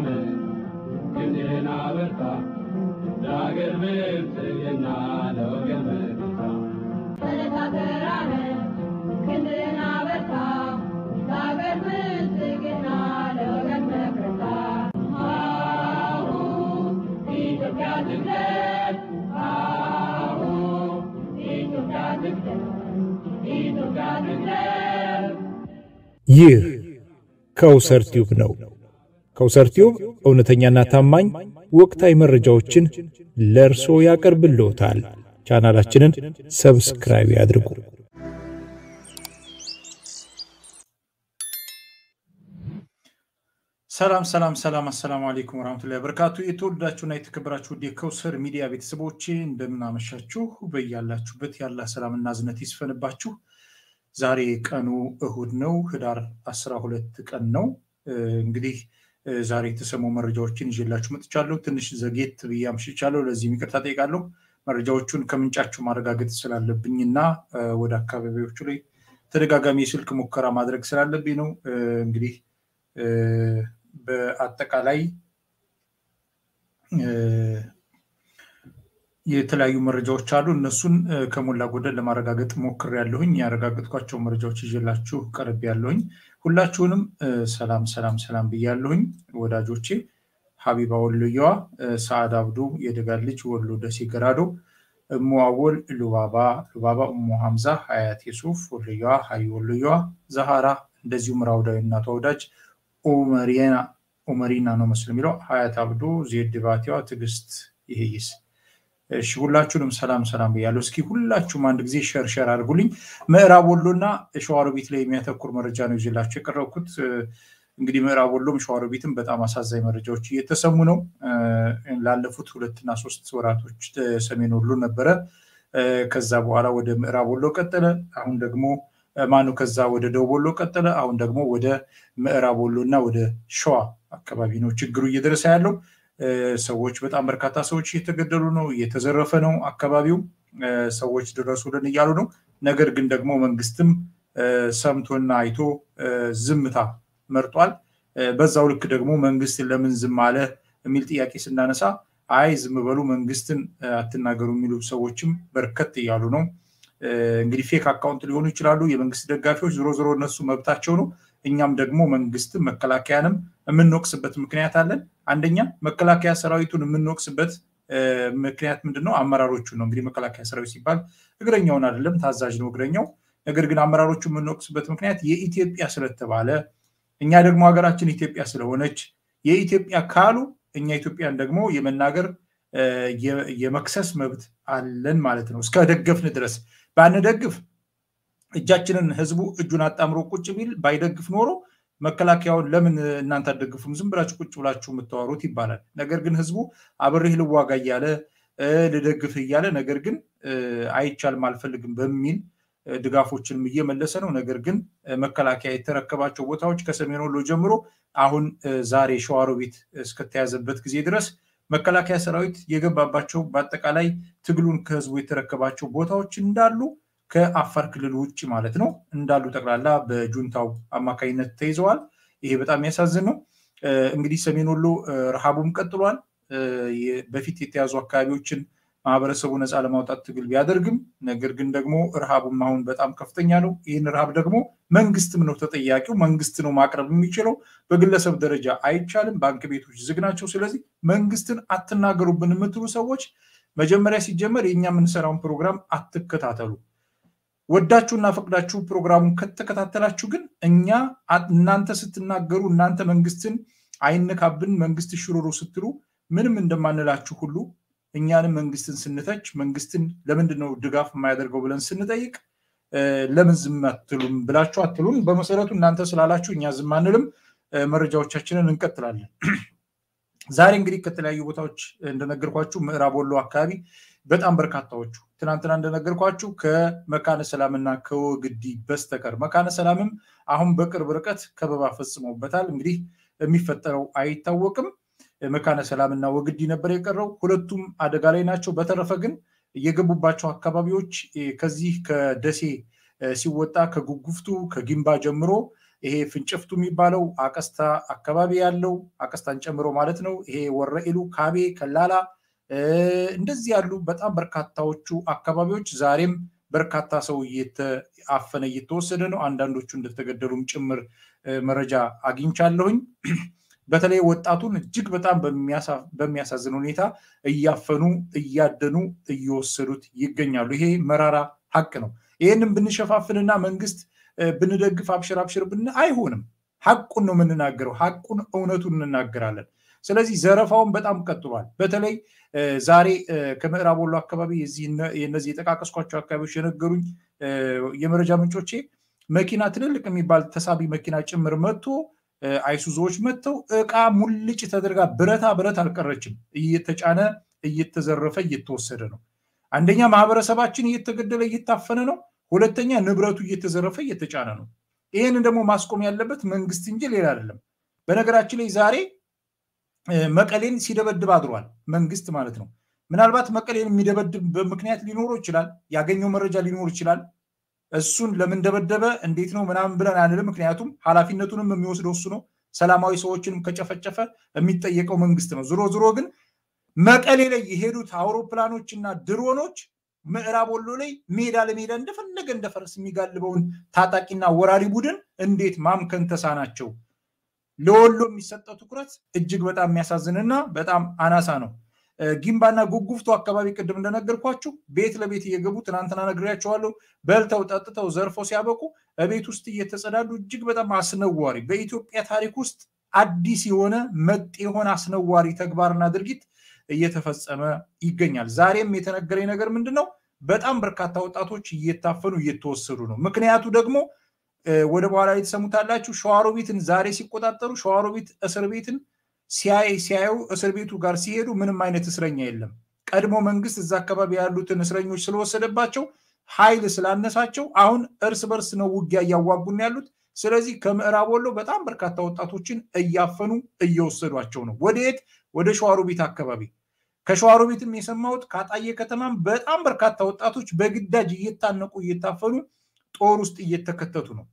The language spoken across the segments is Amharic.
ተራመድ ክንድህን አበርታ ለአገር ብልጽግና ለወገን መከታ በለታ ተራመድ ክንድህን አበርታ ለአገር ብልጽግና ለወገን መከታ አሁ ኢትዮጵያ ትቅደም አሁ ኢትዮጵያ ትቅደም ኢትዮጵያ ትቅደም ይህ ከውሰር ቲዩብ ነው። ከውሰር ቲዩብ እውነተኛና ታማኝ ወቅታዊ መረጃዎችን ለእርሶ ያቀርብልዎታል። ቻናላችንን subscribe ያድርጉ። ሰላም ሰላም ሰላም፣ አሰላሙ አለይኩም ወራህመቱላሂ ወበረካቱ። የተወደዳችሁና የተከበራችሁ ውድ የከውሰር ሚዲያ ቤተሰቦቼ እንደምን አመሻችሁ። በያላችሁበት ያላ ሰላምና እዝነት ይስፈንባችሁ። ዛሬ ቀኑ እሁድ ነው፣ ህዳር 12 ቀን ነው። እንግዲህ ዛሬ የተሰሙ መረጃዎችን ይዤላችሁ መጥቻለሁ። ትንሽ ዘጌት ብዬ አምሽቻለሁ። ለዚህም ይቅርታ ጠይቃለሁ። መረጃዎቹን ከምንጫቸው ማረጋገጥ ስላለብኝ እና ወደ አካባቢዎቹ ላይ ተደጋጋሚ የስልክ ሙከራ ማድረግ ስላለብኝ ነው። እንግዲህ በአጠቃላይ የተለያዩ መረጃዎች አሉ። እነሱን ከሞላ ጎደል ለማረጋገጥ ሞክሬያለሁኝ። ያረጋገጥኳቸው መረጃዎች ይዤላችሁ ቀርብ ያለሁኝ። ሁላችሁንም ሰላም ሰላም ሰላም ብያለሁኝ ወዳጆቼ። ሀቢባ ወሎየዋ፣ ሰዓድ አብዱ የደጋን ልጅ ወሎ ደሴ ገራዶ፣ እሙ ሉባባ ሉባባ፣ እሙ ሀምዛ ሀያት የሱፍ ወሎየዋ፣ ሀይ ወሎየዋ፣ ዛሃራ እንደዚሁም ራውዳዊ እናቷ ወዳጅ ኡመሪና ነው መስል የሚለው ሀያት አብዱ፣ ዜድ ባቲዋ፣ ትዕግስት ይሄይስ እሺ ሁላችሁንም ሰላም ሰላም ብያለሁ። እስኪ ሁላችሁም አንድ ጊዜ share share አድርጉልኝ። ምዕራብ ወሎና ሸዋሮቢት ላይ የሚያተኩር መረጃ ነው ይዤላችሁ የቀረብኩት። እንግዲህ ምዕራብ ወሎም ሸዋሮቢትም በጣም አሳዛኝ መረጃዎች እየተሰሙ ነው። ላለፉት ሁለትና ሶስት ወራቶች ሰሜን ወሎ ነበረ። ከዛ በኋላ ወደ ምዕራብ ወሎ ቀጠለ። አሁን ደግሞ ማኑ ከዛ ወደ ደቡብ ወሎ ቀጠለ። አሁን ደግሞ ወደ ምዕራብ ወሎ እና ወደ ሸዋ አካባቢ ነው ችግሩ እየደረሰ ያለው። ሰዎች በጣም በርካታ ሰዎች እየተገደሉ ነው፣ እየተዘረፈ ነው። አካባቢው ሰዎች ድረሱልን እያሉ ነው። ነገር ግን ደግሞ መንግስትም ሰምቶና አይቶ ዝምታ መርጧል። በዛው ልክ ደግሞ መንግስትን ለምን ዝም አለ የሚል ጥያቄ ስናነሳ አይ ዝም በሉ መንግስትን አትናገሩ የሚሉ ሰዎችም በርከት እያሉ ነው። እንግዲህ fake account ሊሆኑ ይችላሉ የመንግስት ደጋፊዎች። ዞሮ ዞሮ እነሱ መብታቸው ነው። እኛም ደግሞ መንግስትም መከላከያንም የምንወቅስበት ምክንያት አለን። አንደኛ መከላከያ ሰራዊቱን የምንወቅስበት ምክንያት ምንድን ነው? አመራሮቹ ነው። እንግዲህ መከላከያ ሰራዊት ሲባል እግረኛውን አይደለም፣ ታዛዥ ነው እግረኛው። ነገር ግን አመራሮቹ የምንወቅስበት ምክንያት የኢትዮጵያ ስለተባለ እኛ ደግሞ ሀገራችን ኢትዮጵያ ስለሆነች የኢትዮጵያ ካሉ እኛ ኢትዮጵያን ደግሞ የመናገር የመክሰስ መብት አለን ማለት ነው። እስከ ደገፍን ድረስ ባንደግፍ እጃችንን ህዝቡ እጁን አጣምሮ ቁጭ ቢል ባይደግፍ ኖሮ መከላከያውን ለምን እናንተ አትደግፉም? ዝም ብላችሁ ቁጭ ብላችሁ የምታወሩት ይባላል። ነገር ግን ህዝቡ አብሬህ ልዋጋ እያለ ልደግፍ እያለ ነገር ግን አይቻልም አልፈልግም በሚል ድጋፎችንም እየመለሰ ነው። ነገር ግን መከላከያ የተረከባቸው ቦታዎች ከሰሜን ወሎ ጀምሮ አሁን ዛሬ ሸዋሮቢት እስከተያዘበት ጊዜ ድረስ መከላከያ ሰራዊት የገባባቸው በአጠቃላይ ትግሉን ከህዝቡ የተረከባቸው ቦታዎች እንዳሉ ከአፋር ክልል ውጭ ማለት ነው እንዳሉ ጠቅላላ በጁንታው አማካኝነት ተይዘዋል። ይሄ በጣም የሚያሳዝን ነው። እንግዲህ ሰሜን ወሎ ረሃቡም ቀጥሏል። በፊት የተያዙ አካባቢዎችን ማህበረሰቡ ነፃ ለማውጣት ትግል ቢያደርግም ነገር ግን ደግሞ ረሃቡም አሁን በጣም ከፍተኛ ነው። ይህን ረሃብ ደግሞ መንግስትም ነው ተጠያቂው። መንግስት ነው ማቅረብ የሚችለው። በግለሰብ ደረጃ አይቻልም። ባንክ ቤቶች ዝግ ናቸው። ስለዚህ መንግስትን አትናገሩብን የምትሉ ሰዎች መጀመሪያ ሲጀመር የእኛ የምንሰራውን ፕሮግራም አትከታተሉ። ወዳችሁና ፈቅዳችሁ ፕሮግራሙን ከተከታተላችሁ ግን እኛ እናንተ ስትናገሩ እናንተ መንግስትን አይነካብን መንግስት ሽሩሩ ስትሉ ምንም እንደማንላችሁ ሁሉ እኛንም መንግስትን ስንተች መንግስትን ለምንድን ነው ድጋፍ የማያደርገው ብለን ስንጠይቅ ለምን ዝም አትሉም ብላችሁ አትሉን። በመሰረቱ እናንተ ስላላችሁ እኛ ዝም አንልም። መረጃዎቻችንን እንቀጥላለን። ዛሬ እንግዲህ ከተለያዩ ቦታዎች እንደነገርኳችሁ ምዕራብ ወሎ አካባቢ በጣም በርካታዎቹ ትናንትና እንደነገርኳችሁ ከመካነ ሰላምና ከወግዲ በስተቀር መካነ ሰላምም አሁን በቅርብ ርቀት ከበባ ፈጽመውበታል። እንግዲህ የሚፈጠረው አይታወቅም። መካነ ሰላምና ወግዲ ነበር የቀረው። ሁለቱም አደጋ ላይ ናቸው። በተረፈ ግን የገቡባቸው አካባቢዎች ከዚህ ከደሴ ሲወጣ ከጉጉፍቱ ከጊምባ ጀምሮ ይሄ ፍንጭፍቱ የሚባለው አቀስታ አካባቢ ያለው አቀስታን ጨምሮ ማለት ነው። ይሄ ወረኢሉ፣ ካቤ፣ ከላላ እንደዚህ ያሉ በጣም በርካታዎቹ አካባቢዎች ዛሬም በርካታ ሰው እየተአፈነ እየተወሰደ ነው። አንዳንዶቹ እንደተገደሉም ጭምር መረጃ አግኝቻለሁኝ። በተለይ ወጣቱን እጅግ በጣም በሚያሳዝን ሁኔታ እያፈኑ እያደኑ እየወሰዱት ይገኛሉ። ይሄ መራራ ሀቅ ነው። ይህንም ብንሸፋፍንና መንግስት ብንደግፍ አብሽር አብሽር ብን አይሆንም። ሀቁን ነው የምንናገረው። ሀቁን እውነቱን እንናገራለን። ስለዚህ ዘረፋውን በጣም ቀጥሏል። በተለይ ዛሬ ከምዕራብ ወሎ አካባቢ እነዚህ የጠቃቀስኳቸው አካባቢዎች የነገሩኝ የመረጃ ምንጮቼ መኪና ትልልቅ የሚባል ተሳቢ መኪና ጭምር መጥቶ አይሱዞዎች መጥተው እቃ ሙልጭ ተደርጋ ብረታ ብረት አልቀረችም። እየተጫነ እየተዘረፈ እየተወሰደ ነው። አንደኛ ማህበረሰባችን እየተገደለ እየታፈነ ነው። ሁለተኛ ንብረቱ እየተዘረፈ እየተጫነ ነው። ይህንን ደግሞ ማስቆም ያለበት መንግስት እንጂ ሌላ አይደለም። በነገራችን ላይ ዛሬ መቀሌን ሲደበድብ አድሯል፣ መንግስት ማለት ነው። ምናልባት መቀሌን የሚደበድብ ምክንያት ሊኖረው ይችላል፣ ያገኘው መረጃ ሊኖር ይችላል። እሱን ለምን ደበደበ እንዴት ነው ምናምን ብለን አንልም። ምክንያቱም ኃላፊነቱንም የሚወስደው እሱ ነው። ሰላማዊ ሰዎችንም ከጨፈጨፈ የሚጠየቀው መንግስት ነው። ዝሮ ዝሮ ግን መቀሌ ላይ የሄዱት አውሮፕላኖች እና ድሮኖች ምዕራብ ወሎ ላይ ሜዳ ለሜዳ እንደፈለገ እንደ ፈረስ የሚጋልበውን ታጣቂና ወራሪ ቡድን እንዴት ማምከን ተሳናቸው? ለወሎ የሚሰጠው ትኩረት እጅግ በጣም የሚያሳዝንና በጣም አናሳ ነው። ጊምባና ጉጉፍቱ አካባቢ ቅድም እንደነገርኳችሁ ቤት ለቤት እየገቡ ትናንትና ነግሬያቸዋለሁ። በልተው ጠጥተው ዘርፈው ሲያበቁ ቤት ውስጥ እየተጸዳዱ እጅግ በጣም አስነዋሪ በኢትዮጵያ ታሪክ ውስጥ አዲስ የሆነ መጤ የሆነ አስነዋሪ ተግባርና ድርጊት እየተፈጸመ ይገኛል። ዛሬም የተነገረኝ ነገር ምንድን ነው? በጣም በርካታ ወጣቶች እየታፈኑ እየተወሰዱ ነው። ምክንያቱ ደግሞ ወደ በኋላ ላይ ትሰሙታላችሁ። ሸዋሮቢትን ዛሬ ሲቆጣጠሩ ሸዋሮቢት እስር ቤትን ሲያይ ሲያዩ እስር ቤቱ ጋር ሲሄዱ ምንም አይነት እስረኛ የለም። ቀድሞ መንግስት እዛ አካባቢ ያሉትን እስረኞች ስለወሰደባቸው ኃይል ስላነሳቸው አሁን እርስ በርስ ነው ውጊያ እያዋጉን ያሉት። ስለዚህ ከምዕራብ ወሎ በጣም በርካታ ወጣቶችን እያፈኑ እየወሰዷቸው ነው። ወደየት? ወደ ሸዋሮቢት አካባቢ። ከሸዋሮቢትም የሰማሁት ከአጣዬ ከተማም በጣም በርካታ ወጣቶች በግዳጅ እየታነቁ እየታፈኑ ጦር ውስጥ እየተከተቱ ነው።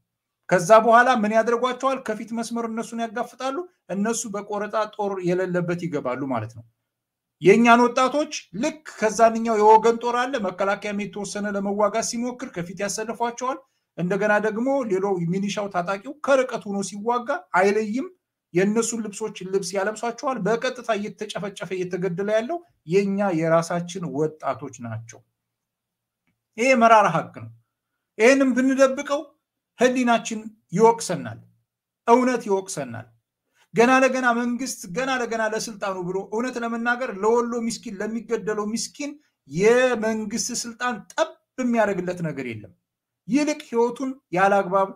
ከዛ በኋላ ምን ያደርጓቸዋል? ከፊት መስመር እነሱን ያጋፍጣሉ። እነሱ በቆረጣ ጦር የሌለበት ይገባሉ ማለት ነው። የእኛን ወጣቶች ልክ ከዛንኛው የወገን ጦር አለ መከላከያም የተወሰነ ለመዋጋት ሲሞክር ከፊት ያሰልፏቸዋል። እንደገና ደግሞ ሌላው ሚኒሻው ታጣቂው ከርቀት ሆኖ ሲዋጋ አይለይም። የእነሱን ልብሶች ልብስ ያለብሷቸዋል። በቀጥታ እየተጨፈጨፈ እየተገደለ ያለው የእኛ የራሳችን ወጣቶች ናቸው። ይሄ መራራ ሀቅ ነው። ይህንም ብንደብቀው ህሊናችን ይወቅሰናል፣ እውነት ይወቅሰናል። ገና ለገና መንግስት ገና ለገና ለስልጣኑ ብሎ እውነት ለመናገር ለወሎ ሚስኪን ለሚገደለው ሚስኪን የመንግስት ስልጣን ጠብ የሚያደርግለት ነገር የለም። ይልቅ ህይወቱን ያለ አግባብ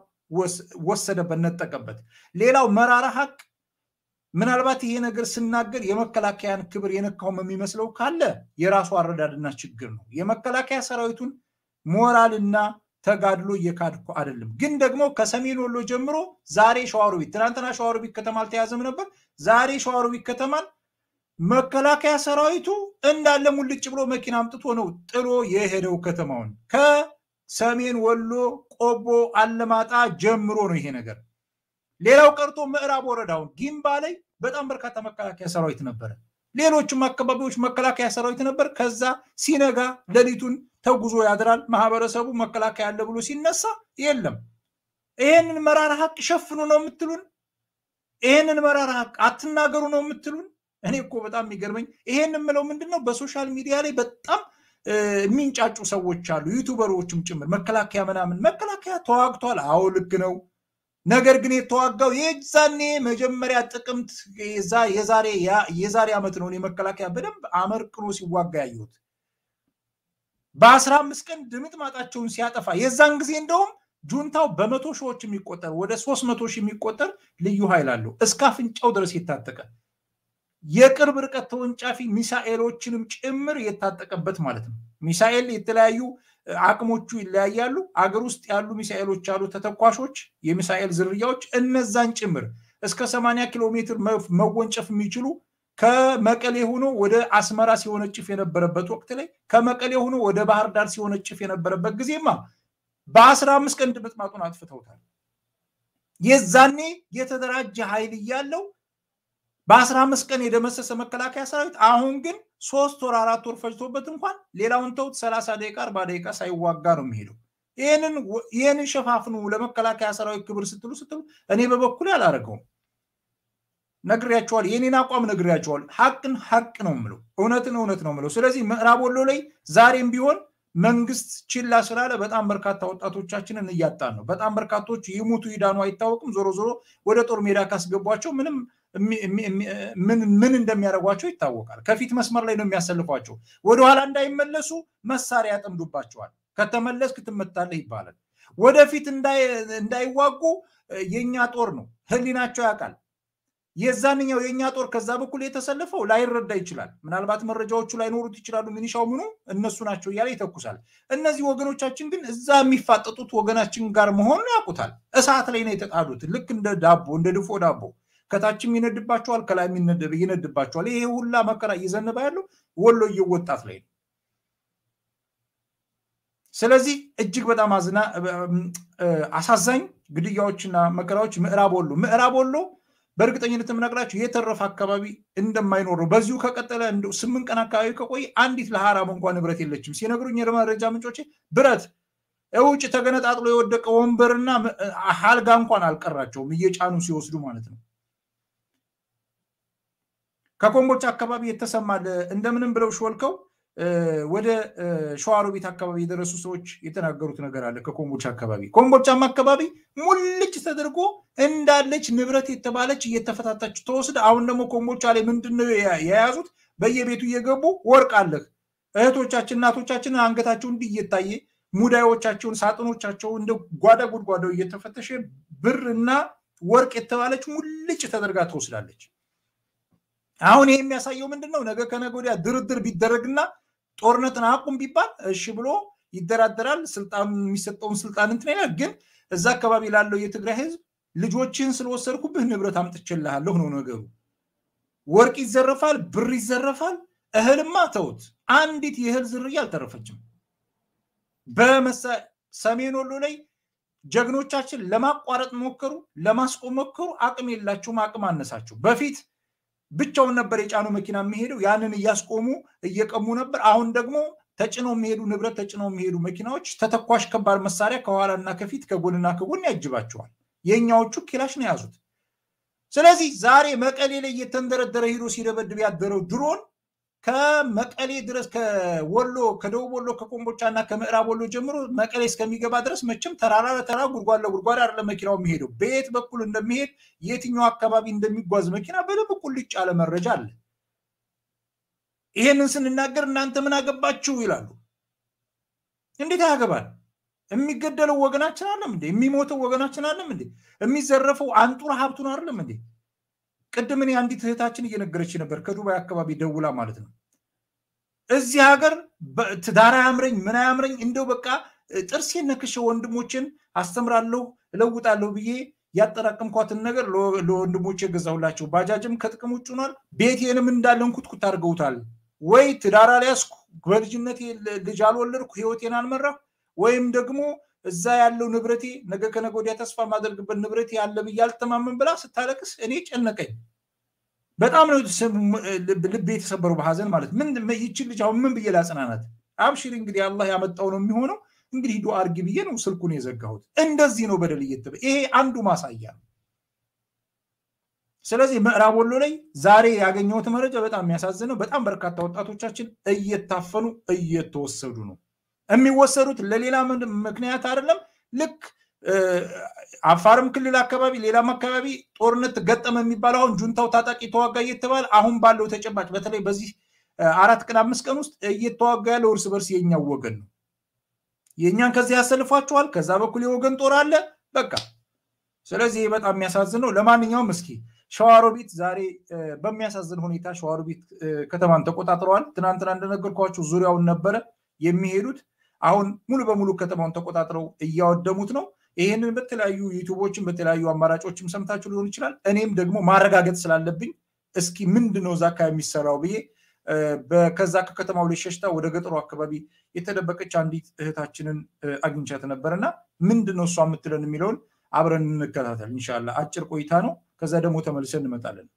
ወሰደበት፣ ነጠቀበት። ሌላው መራራ ሀቅ ምናልባት ይሄ ነገር ስናገር የመከላከያን ክብር የነካውም የሚመስለው ካለ የራሱ አረዳድና ችግር ነው። የመከላከያ ሰራዊቱን ሞራልና ተጋድሎ እየካድኩ አይደለም። ግን ደግሞ ከሰሜን ወሎ ጀምሮ ዛሬ ሸዋሮቢት፣ ትናንትና ሸዋሮቢት ከተማ አልተያዘም ነበር። ዛሬ ሸዋሮቢት ከተማን መከላከያ ሰራዊቱ እንዳለ ሙልጭ ብሎ መኪና አምጥቶ ነው ጥሎ የሄደው ከተማውን ከሰሜን ወሎ ቆቦ አለማጣ ጀምሮ ነው ይሄ ነገር። ሌላው ቀርቶ ምዕራብ ወረዳውን ጊምባ ላይ በጣም በርካታ መከላከያ ሰራዊት ነበረ። ሌሎችም አካባቢዎች መከላከያ ሰራዊት ነበር። ከዛ ሲነጋ ሌሊቱን ተጉዞ ያድራል። ማህበረሰቡ መከላከያ አለ ብሎ ሲነሳ የለም። ይሄንን መራራ ሀቅ ሸፍኑ ነው የምትሉን? ይሄንን መራራ ሀቅ አትናገሩ ነው የምትሉን? እኔ እኮ በጣም የሚገርመኝ ይሄን የምለው ምንድን ነው፣ በ social media ላይ በጣም የሚንጫጩ ሰዎች አሉ፣ YouTuber ኦችም ጭምር መከላከያ ምናምን። መከላከያ ተዋግቷል። አዎ ልክ ነው። ነገር ግን የተዋጋው የዛኔ መጀመሪያ ጥቅምት የዛሬ ዓመት ነው። መከላከያ በደንብ አመርቅኖ ሲዋጋ ያየሁት በአስራ አምስት ቀን ድምጥ ማጣቸውን ሲያጠፋ የዛን ጊዜ እንደውም ጁንታው በመቶ ሺዎች የሚቆጠር ወደ ሶስት መቶ ሺህ የሚቆጠር ልዩ ኃይል አለው እስከ አፍንጫው ድረስ የታጠቀ የቅርብ ርቀት ተወንጫፊ ሚሳኤሎችንም ጭምር የታጠቀበት ማለት ነው። ሚሳኤል የተለያዩ አቅሞቹ ይለያያሉ። አገር ውስጥ ያሉ ሚሳኤሎች አሉ፣ ተተኳሾች፣ የሚሳኤል ዝርያዎች እነዛን ጭምር እስከ 80 ኪሎ ሜትር መወንጨፍ የሚችሉ ከመቀሌ ሆኖ ወደ አስመራ ሲወነጭፍ የነበረበት ወቅት ላይ ከመቀሌ ሆኖ ወደ ባህር ዳር ሲወነጭፍ የነበረበት ጊዜማ በአስራ አምስት ቀን ድምጥማጡን አጥፍተውታል። የዛኔ የተደራጀ ኃይል እያለው በአስራ አምስት ቀን የደመሰሰ መከላከያ ሰራዊት አሁን ግን ሶስት ወር አራት ወር ፈጅቶበት እንኳን ሌላውን ተውት ሰላሳ ደቂቃ አርባ ደቂቃ ሳይዋጋ ነው የሚሄደው። ይህንን ሸፋፍኑ ለመከላከያ ሰራዊት ክብር ስትሉ ስትሉ እኔ በበኩሌ አላረገውም። ነግሬያቸዋል። የኔን አቋም ነግሬያቸዋል። ሀቅን ሀቅ ነው የምለው፣ እውነትን እውነት ነው የምለው። ስለዚህ ምዕራብ ወሎ ላይ ዛሬም ቢሆን መንግስት ችላ ስላለ በጣም በርካታ ወጣቶቻችንን እያጣን ነው። በጣም በርካቶች ይሙቱ ይዳኑ አይታወቅም። ዞሮ ዞሮ ወደ ጦር ሜዳ ካስገቧቸው ምንም ምን እንደሚያደርጓቸው ይታወቃል። ከፊት መስመር ላይ ነው የሚያሰልፏቸው። ወደኋላ እንዳይመለሱ መሳሪያ ያጠምዱባቸዋል። ከተመለስክ ትመታለህ ይባላል። ወደፊት እንዳይዋጉ የእኛ ጦር ነው ህሊናቸው ያውቃል። የዛንኛው የእኛ ጦር ከዛ በኩል የተሰለፈው ላይረዳ ይችላል። ምናልባት መረጃዎቹ ላይኖሩት ይችላሉ። ሚኒሻው ምኑ እነሱ ናቸው እያለ ይተኩሳል። እነዚህ ወገኖቻችን ግን እዛ የሚፋጠጡት ወገናችን ጋር መሆኑን ያውቁታል። እሳት ላይ ነው የተጣዱት። ልክ እንደ ዳቦ እንደ ድፎ ዳቦ ከታችም ይነድባቸዋል፣ ከላይ ይነድባቸዋል። ይሄ ሁላ መከራ እየዘነበ ያለው ወሎዬ ወጣት ላይ ነው። ስለዚህ እጅግ በጣም አዝና አሳዛኝ ግድያዎችና መከራዎች ምዕራብ ወሎ ምዕራብ ወሎ በእርግጠኝነት የምነግራቸው የተረፈ አካባቢ እንደማይኖር በዚሁ ከቀጠለ ስምንት ቀን አካባቢ ከቆይ አንዲት ለሀራም እንኳን ንብረት የለችም። ሲነግሩኝ የመረጃ ምንጮቼ ብረት ውጭ ተገነጣጥሎ የወደቀ ወንበርና አልጋ እንኳን አልቀራቸውም እየጫኑ ሲወስዱ ማለት ነው። ከኮምቦልቻ አካባቢ የተሰማል እንደምንም ብለው ሾልከው ወደ ሸዋሮቢት አካባቢ የደረሱ ሰዎች የተናገሩት ነገር አለ። ከኮምቦልቻ አካባቢ ኮምቦልቻም አካባቢ ሙልጭ ተደርጎ እንዳለች ንብረት የተባለች እየተፈታታች ተወስደ። አሁን ደግሞ ኮምቦልቻ ላይ ምንድን ነው የያዙት? በየቤቱ እየገቡ ወርቅ አለህ እህቶቻችን እናቶቻችን አንገታቸው እንዲህ እየታየ ሙዳዮቻቸውን ሳጥኖቻቸው እንደ ጓዳ ጉድጓዳው እየተፈተሸ ብርና ወርቅ የተባለች ሙልጭ ተደርጋ ትወስዳለች። አሁን ይሄ የሚያሳየው ምንድን ነው? ነገ ከነገ ወዲያ ድርድር ቢደረግና ጦርነትን አቁም ቢባል እሺ ብሎ ይደራደራል። ስልጣን የሚሰጠውን ስልጣን እንትን ይላል። ግን እዛ አካባቢ ላለው የትግራይ ህዝብ ልጆችን ስለወሰድኩብህ ንብረት አምጥቼልሃለሁ ነው ነገሩ። ወርቅ ይዘረፋል፣ ብር ይዘረፋል። እህልማ ተውት፣ አንዲት የእህል ዝርያ አልተረፈችም። በሰሜን ወሎ ላይ ጀግኖቻችን ለማቋረጥ ሞከሩ፣ ለማስቆም ሞከሩ። አቅም የላቸውም፣ አቅም አነሳቸው። በፊት ብቻውን ነበር የጫኑ መኪና የሚሄደው። ያንን እያስቆሙ እየቀሙ ነበር። አሁን ደግሞ ተጭነው የሚሄዱ ንብረት ተጭነው የሚሄዱ መኪናዎች ተተኳሽ ከባድ መሳሪያ ከኋላና ከፊት ከጎንና ከጎን ያጅባቸዋል። የእኛዎቹ ኪላሽ ነው የያዙት። ስለዚህ ዛሬ መቀሌ ላይ እየተንደረደረ ሂዶ ሲደበድብ ያደረው ድሮን ከመቀሌ ድረስ ከወሎ ከደቡብ ወሎ ከኮምቦልቻ እና ከምዕራብ ወሎ ጀምሮ መቀሌ እስከሚገባ ድረስ መቼም ተራራ ለተራ ጉድጓድ ለጉድጓድ አይደለም መኪናው የሚሄደው። በየት በኩል እንደሚሄድ የትኛው አካባቢ እንደሚጓዝ መኪና በደንብ ቁልጭ ያለ መረጃ አለ። ይሄንን ስንናገር እናንተ ምን አገባችሁ ይላሉ። እንዴት ያገባል? የሚገደለው ወገናችን አለም እንዴ? የሚሞተው ወገናችን አለም እንዴ? የሚዘረፈው አንጡራ ሀብቱን አይደለም እንዴ? ቅድም እኔ አንዲት እህታችን እየነገረች ነበር፣ ከዱባይ አካባቢ ደውላ ማለት ነው። እዚህ ሀገር ትዳር አያምረኝ ምን አያምረኝ፣ እንደው በቃ ጥርሴን ነክሼ ወንድሞችን አስተምራለሁ እለውጣለሁ ብዬ ያጠራቀምኳትን ነገር ለወንድሞቼ የገዛሁላቸው ባጃጅም ከጥቅም ውጭ ሆኗል። ቤቴንም እንዳለን ኩትኩት አድርገውታል። ወይ ትዳር አልያዝኩ፣ በልጅነቴ ልጅ አልወለድኩ፣ ህይወቴን አልመራሁ፣ ወይም ደግሞ እዛ ያለው ንብረቴ ነገ ከነገ ወዲያ ተስፋ የማደርግበት ንብረቴ ያለ ብዬ አልተማመን ብላ ስታለቅስ እኔ ጨነቀኝ። በጣም ነው ልቤ የተሰበረው በሀዘን ማለት ምን ይችን ልጅ አሁን ምን ብዬ ላጽናናት? አብሽር እንግዲህ አላህ ያመጣው ነው የሚሆነው እንግዲህ ዱአ አድርጊ ብዬ ነው ስልኩን የዘጋሁት። እንደዚህ ነው በደል እየተበ ይሄ አንዱ ማሳያ ነው። ስለዚህ ምዕራብ ወሎ ላይ ዛሬ ያገኘሁት መረጃ በጣም የሚያሳዝነው በጣም በርካታ ወጣቶቻችን እየታፈኑ እየተወሰዱ ነው። የሚወሰዱት ለሌላ ምክንያት አይደለም። ልክ አፋርም ክልል አካባቢ ሌላም አካባቢ ጦርነት ገጠመ የሚባለው አሁን ጁንታው ታጣቂ ተዋጋ እየተባለ አሁን ባለው ተጨባጭ በተለይ በዚህ አራት ቀን አምስት ቀን ውስጥ እየተዋጋ ያለው እርስ በርስ የኛው ወገን ነው። የእኛን ከዚህ ያሰልፏቸዋል። ከዛ በኩል የወገን ጦር አለ። በቃ ስለዚህ በጣም የሚያሳዝን ነው። ለማንኛውም እስኪ ሸዋሮቢት ዛሬ በሚያሳዝን ሁኔታ ሸዋሮቢት ከተማን ተቆጣጥረዋል። ትናንትና እንደነገርኳቸው ዙሪያውን ነበረ የሚሄዱት። አሁን ሙሉ በሙሉ ከተማውን ተቆጣጥረው እያወደሙት ነው። ይህንን በተለያዩ ዩቱቦችን በተለያዩ አማራጮችም ሰምታችሁ ሊሆን ይችላል። እኔም ደግሞ ማረጋገጥ ስላለብኝ እስኪ ምንድን ነው እዛ አካባቢ የሚሰራው ብዬ ከዛ ከከተማው ላይ ሸሽታ ወደ ገጠሩ አካባቢ የተደበቀች አንዲት እህታችንን አግኝቻት ነበር እና ምንድን ነው እሷ የምትለን የሚለውን አብረን እንከታተል እንሻላ። አጭር ቆይታ ነው። ከዛ ደግሞ ተመልሰን እንመጣለን።